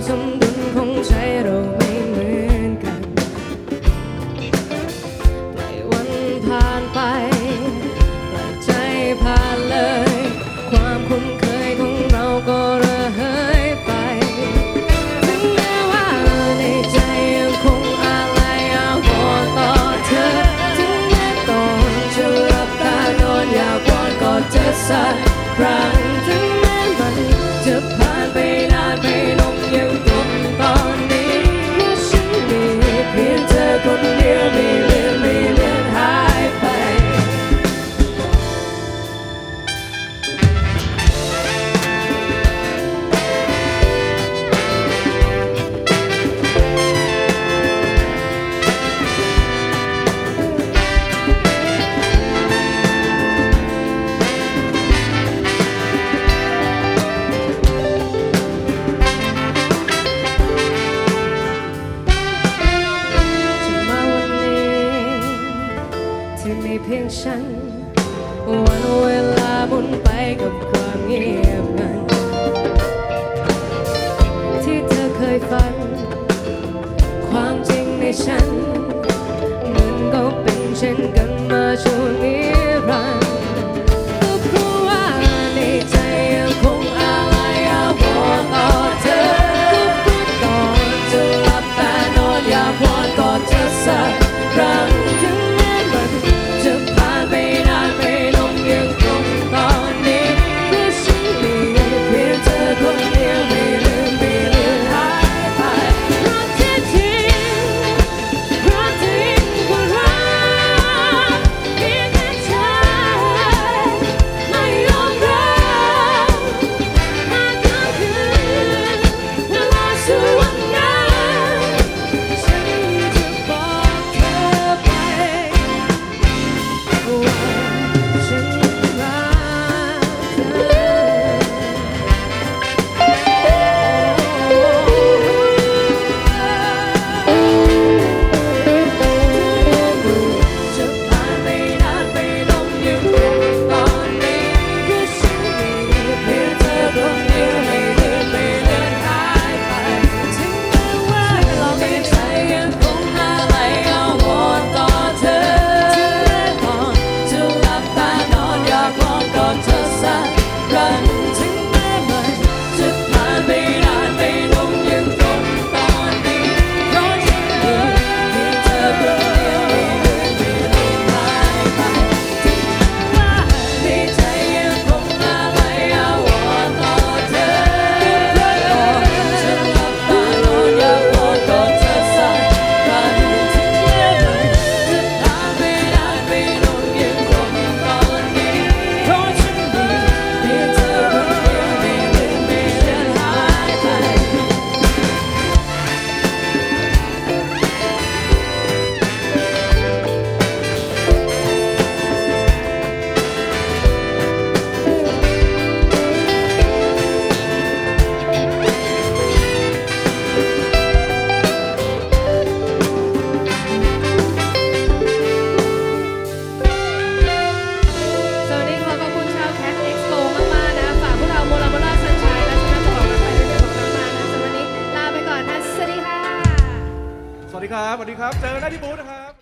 some. ฉัน วันเวลาบุนไปกับความเงียบงัน ที่เธอเคยฝัน ความจริงในฉัน มันก็เป็นเช่นกันมาช่วงนี้ สวัสดีครับ เจอกันที่บูธนะครับ